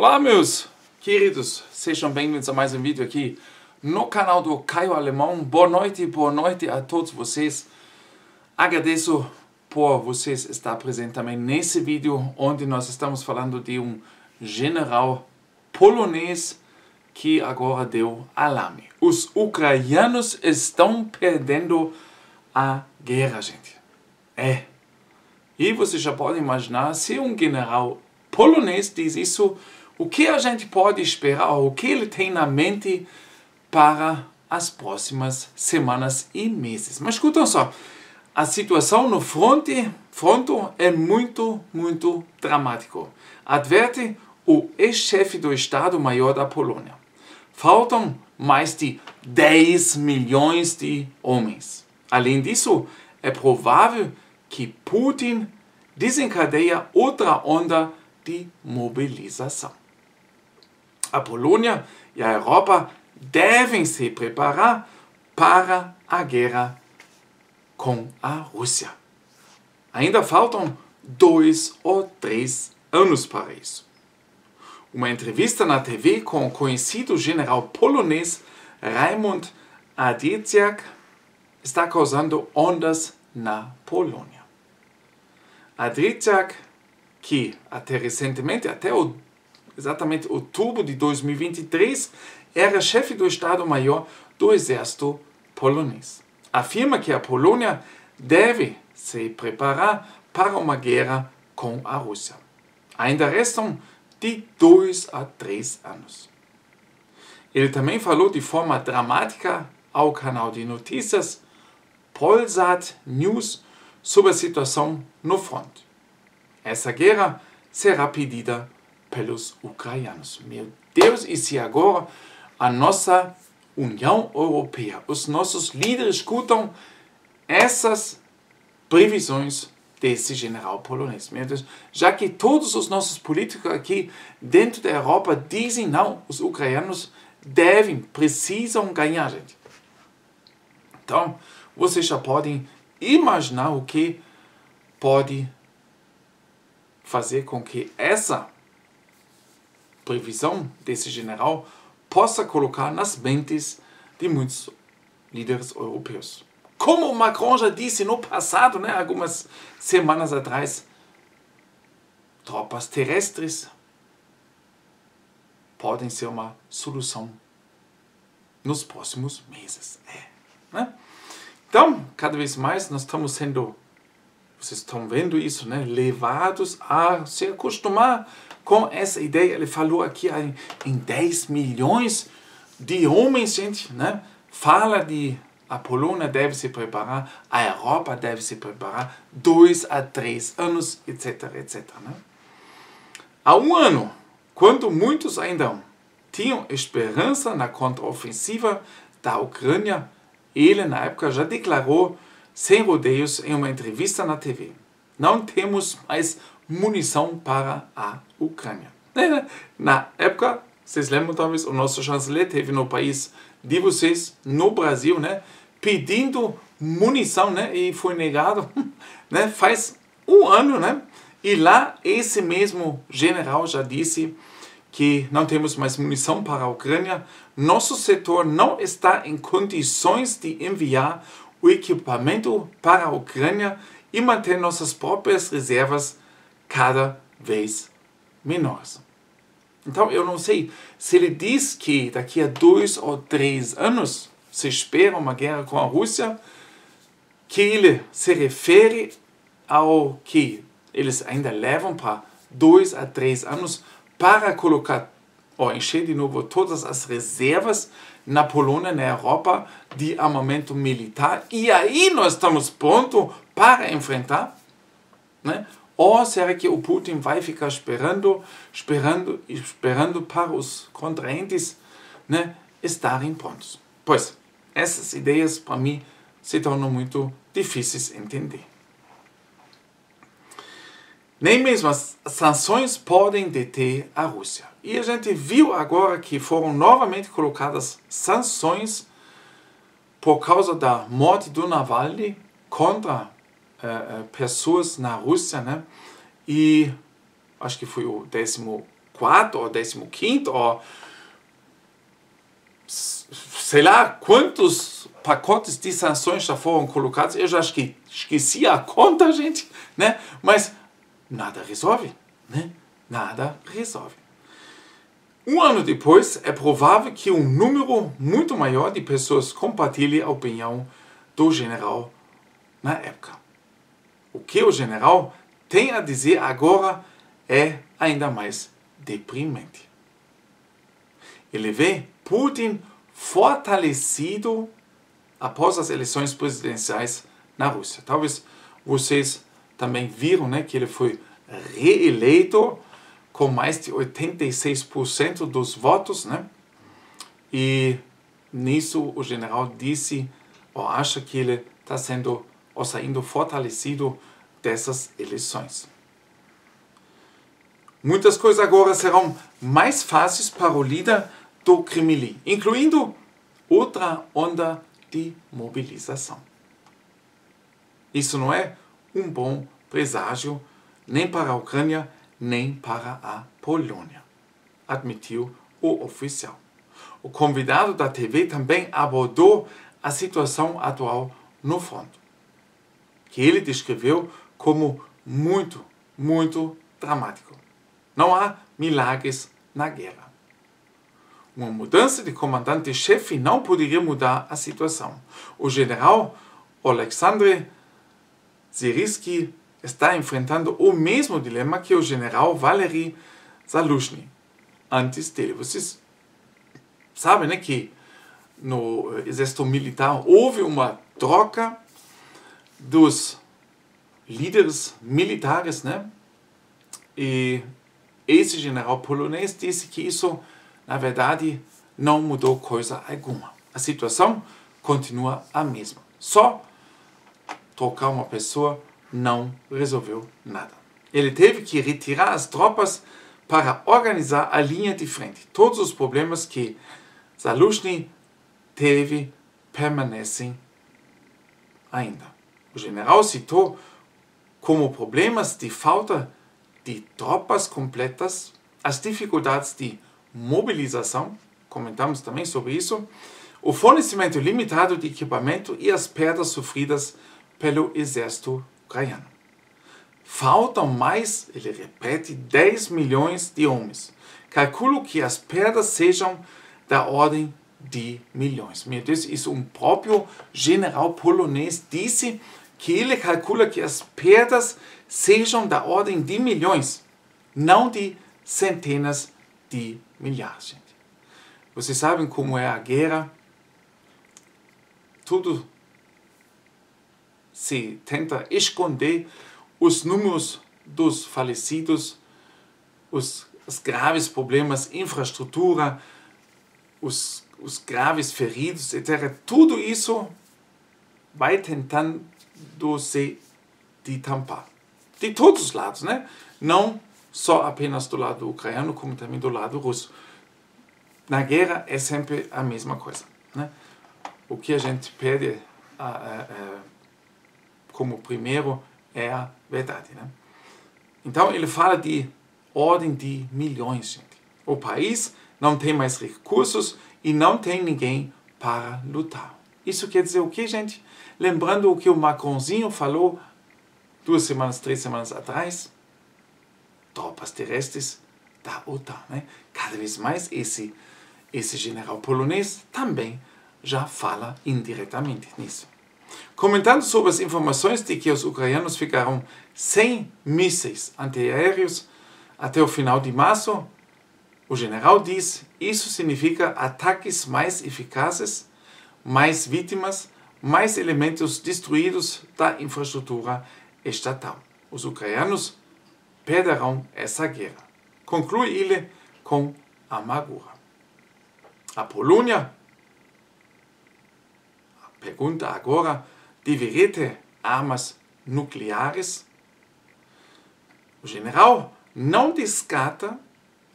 Olá, meus queridos, sejam bem-vindos a mais um vídeo aqui no canal do Caio Alemão. Boa noite, boa noite a todos vocês. Agradeço por vocês estar presentes também nesse vídeo, onde nós estamos falando de um general polonês que agora deu alarme. Os ucranianos estão perdendo a guerra, gente. É. E você já pode imaginar se um general polonês diz isso o que a gente pode esperar, o que ele tem na mente para as próximas semanas e meses. Mas escutam só, a situação no fronte, fronto é muito, muito dramático. Adverte o ex-chefe do Estado-Maior da Polônia. Faltam mais de 10 milhões de homens. Além disso, é provável que Putin desencadeia outra onda de mobilização a Polônia e a Europa devem se preparar para a guerra com a Rússia. Ainda faltam dois ou três anos para isso. Uma entrevista na TV com o conhecido general polonês Raimund Adiciak está causando ondas na Polônia. Adiciak, que até recentemente, até o exatamente outubro de 2023, era chefe do Estado-Maior do Exército polonês. Afirma que a Polônia deve se preparar para uma guerra com a Rússia. Ainda restam de dois a três anos. Ele também falou de forma dramática ao canal de notícias Polsat News sobre a situação no front. Essa guerra será pedida pelos ucranianos. Meu Deus, e se agora a nossa União Europeia, os nossos líderes escutam essas previsões desse general polonês. Meu Deus, já que todos os nossos políticos aqui dentro da Europa dizem não, os ucranianos devem, precisam ganhar, gente. Então, vocês já podem imaginar o que pode fazer com que essa previsão desse general possa colocar nas mentes de muitos líderes europeus. Como Macron já disse no passado, né, algumas semanas atrás, tropas terrestres podem ser uma solução nos próximos meses. É, né? Então, cada vez mais nós estamos sendo, vocês estão vendo isso, né, levados a se acostumar com essa ideia. Ele falou aqui em, em 10 milhões de homens, gente, né? Fala de a Polônia deve se preparar, a Europa deve se preparar, dois a três anos, etc, etc. Né? Há um ano, quando muitos ainda tinham esperança na contraofensiva da Ucrânia, ele na época já declarou sem rodeios em uma entrevista na TV: não temos mais munição para a Ucrânia. Na época, vocês lembram talvez, o nosso chanceler teve no país de vocês, no Brasil, né, pedindo munição, né, e foi negado, né, faz um ano, né, e lá esse mesmo general já disse que não temos mais munição para a Ucrânia, nosso setor não está em condições de enviar o equipamento para a Ucrânia e manter nossas próprias reservas cada vez menores. Então eu não sei se ele diz que daqui a dois ou três anos se espera uma guerra com a Rússia, que ele se refere ao que eles ainda levam para dois a três anos para colocar ou encher de novo todas as reservas na Polônia, na Europa, de armamento militar, e aí nós estamos prontos para enfrentar. Né? Ou será que o Putin vai ficar esperando, esperando, esperando para os contraentes né, estarem prontos? Pois, essas ideias para mim se tornam muito difíceis de entender. Nem mesmo as sanções podem deter a Rússia. E a gente viu agora que foram novamente colocadas sanções por causa da morte do Navalny contra uh, pessoas na Rússia, né? E acho que foi o 14 14 ou 15 ou sei lá quantos pacotes de sanções já foram colocados. Eu já esqueci a conta, gente, né? Mas nada resolve, né? Nada resolve. Um ano depois, é provável que um número muito maior de pessoas compartilhe a opinião do general na época. O que o general tem a dizer agora é ainda mais deprimente. Ele vê Putin fortalecido após as eleições presidenciais na Rússia. Talvez vocês também viram né, que ele foi reeleito com mais de 86% dos votos, né? E nisso o general disse ou acha que ele está sendo ou saindo fortalecido dessas eleições. Muitas coisas agora serão mais fáceis para o líder do Kremlin, incluindo outra onda de mobilização. Isso não é um bom presságio nem para a Ucrânia, nem para a Polônia, admitiu o oficial. O convidado da TV também abordou a situação atual no fundo, que ele descreveu como muito, muito dramático. Não há milagres na guerra. Uma mudança de comandante-chefe não poderia mudar a situação. O general Alexandre Ziriski está enfrentando o mesmo dilema que o general Valery Zalushny antes dele. Vocês sabem né, que no exército militar houve uma troca dos líderes militares, né? E esse general polonês disse que isso, na verdade, não mudou coisa alguma. A situação continua a mesma. Só trocar uma pessoa não resolveu nada. Ele teve que retirar as tropas para organizar a linha de frente. Todos os problemas que Zalushny teve permanecem ainda. O general citou como problemas de falta de tropas completas, as dificuldades de mobilização, comentamos também sobre isso, o fornecimento limitado de equipamento e as perdas sofridas pelo exército ucraniano. Faltam mais, ele repete, 10 milhões de homens. Calculo que as perdas sejam da ordem de milhões. Meu Deus, isso um próprio general polonês disse que ele calcula que as perdas sejam da ordem de milhões, não de centenas de milhares. Gente. Vocês sabem como é a guerra? Tudo se tenta esconder os números dos falecidos, os, os graves problemas, infraestrutura, os, os graves feridos, etc. Tudo isso vai tentando se de tampar. De todos os lados, né? Não só apenas do lado ucraniano, como também do lado russo. Na guerra é sempre a mesma coisa. Né? O que a gente pede a, a, a como primeiro é a verdade. Né? Então ele fala de ordem de milhões, gente. O país não tem mais recursos e não tem ninguém para lutar. Isso quer dizer o que, gente? Lembrando o que o Macronzinho falou duas semanas, três semanas atrás, tropas terrestres da OTAN. Né? Cada vez mais esse, esse general polonês também já fala indiretamente nisso. Comentando sobre as informações de que os ucranianos ficarão sem mísseis antiaéreos até o final de março, o general diz: isso significa ataques mais eficazes, mais vítimas, mais elementos destruídos da infraestrutura estatal. Os ucranianos perderão essa guerra. Conclui ele com amargura. A Polônia pergunta agora deveria ter armas nucleares? O general não descarta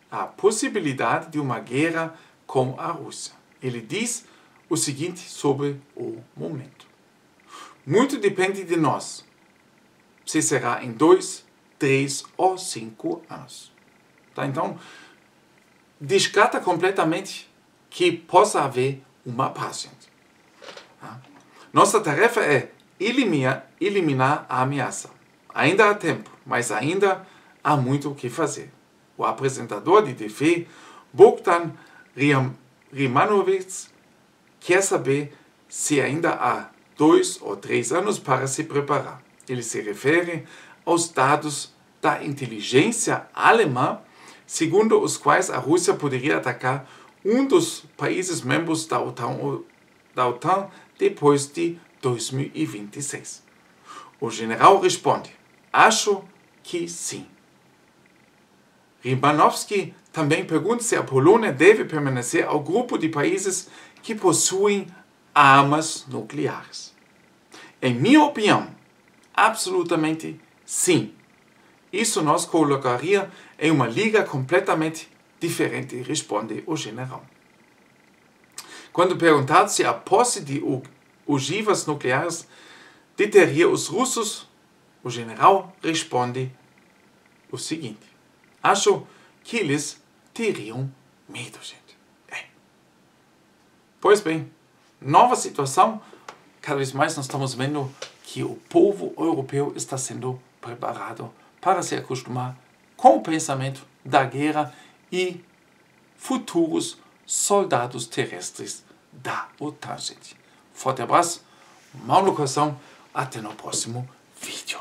a possibilidade de uma guerra com a Rússia. Ele diz o seguinte sobre o momento: Muito depende de nós, se será em dois, três ou cinco anos. Tá? Então, descarta completamente que possa haver uma paz, gente. Nossa tarefa é eliminar, a ameaça. Ainda há tempo, mas ainda há muito o que fazer. O apresentador de TV, Bogdan Rimanovich, quer saber se ainda há dois ou três anos para se preparar. Ele se refere aos dados da inteligência alemã, segundo os quais a Rússia poderia atacar um dos países membros da OTAN, da OTAN depois de 2026. O general responde: Acho que sim. Rimanovsky também pergunta se a Polônia deve permanecer ao grupo de países que possuem armas nucleares. Em minha opinião, absolutamente sim. Isso nos colocaria em uma liga completamente diferente, responde o general. Quando perguntado se a posse de ogivas nucleares deteria os russos, o general responde o seguinte: Acho que eles teriam medo, gente. É. Pois bem, nova situação, cada vez mais nós estamos vendo que o povo europeu está sendo preparado para se acostumar com o pensamento da guerra e futuros soldados terrestres da OTAN, gente. Forte abraço, mão no coração, até no próximo vídeo.